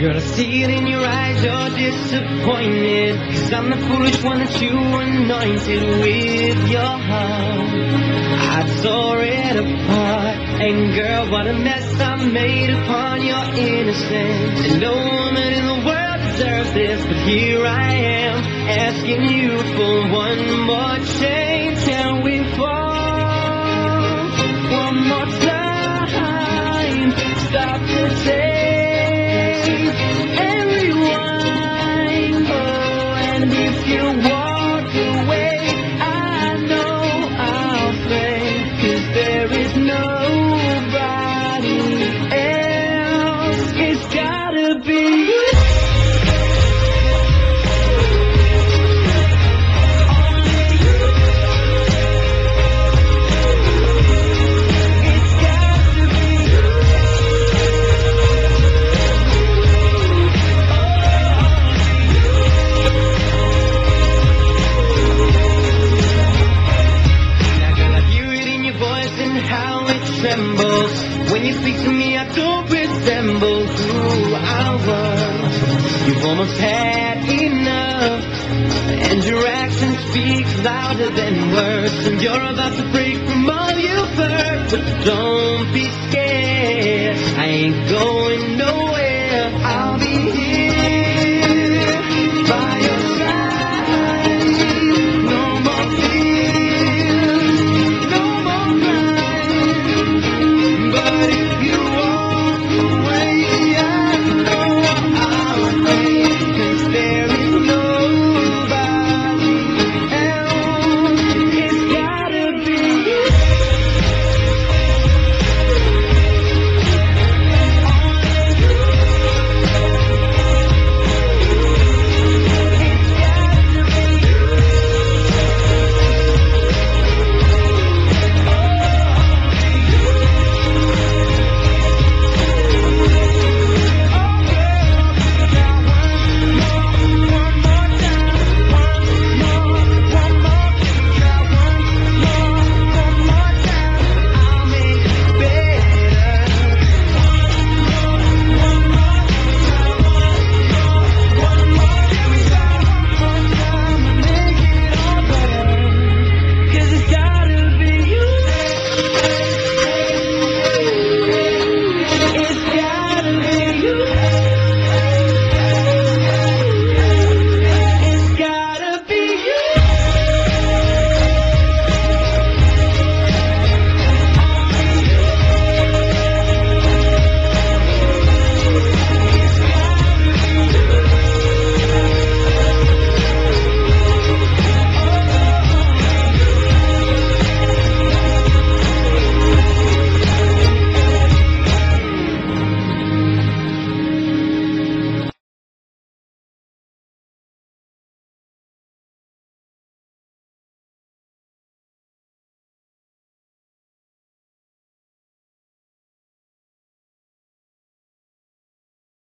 Girl, I see it in your eyes, you're disappointed. Cause I'm the foolish one that you anointed with your heart. I tore it apart. And girl, what a mess I made upon your innocence. And no woman in the world deserves this, but here I am, asking you for one more chance. Can we fall and if you walk me, I don't resemble who I was. You've almost had enough, and your action speaks louder than words. And you're about to break from all you've heard, but don't be scared. I ain't going